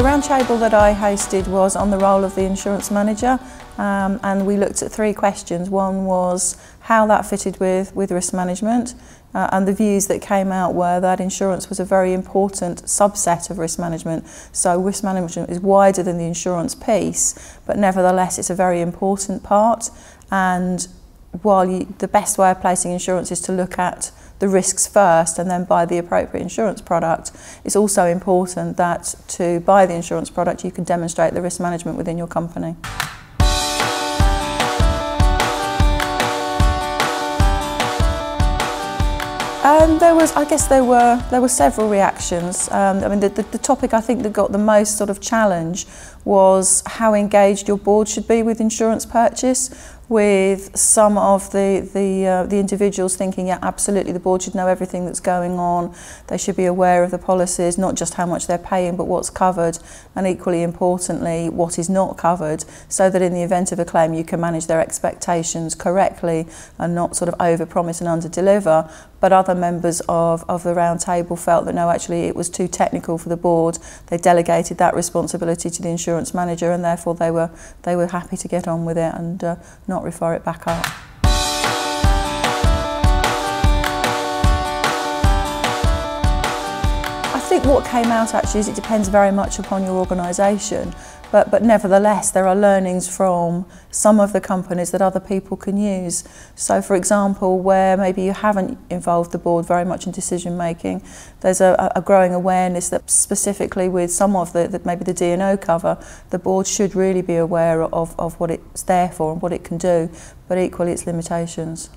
roundtable that I hosted was on the role of the insurance manager um, and we looked at three questions. One was how that fitted with, with risk management uh, and the views that came out were that insurance was a very important subset of risk management. So risk management is wider than the insurance piece but nevertheless it's a very important part and while you, the best way of placing insurance is to look at the risks first and then buy the appropriate insurance product, it's also important that to buy the insurance product you can demonstrate the risk management within your company. Um, there was, I guess there were there were several reactions. Um, I mean, the, the, the topic I think that got the most sort of challenge was how engaged your board should be with insurance purchase with some of the the, uh, the individuals thinking, yeah, absolutely, the board should know everything that's going on. They should be aware of the policies, not just how much they're paying, but what's covered, and equally importantly, what is not covered, so that in the event of a claim, you can manage their expectations correctly and not sort of over-promise and under-deliver. But other members of, of the round table felt that no, actually, it was too technical for the board. They delegated that responsibility to the insurance manager, and therefore they were they were happy to get on with it and uh, not refer it back up. Think what came out actually is it depends very much upon your organisation. But, but nevertheless, there are learnings from some of the companies that other people can use. So, for example, where maybe you haven't involved the board very much in decision making, there's a, a growing awareness that specifically with some of the, that maybe the D&O cover, the board should really be aware of, of what it's there for and what it can do, but equally its limitations.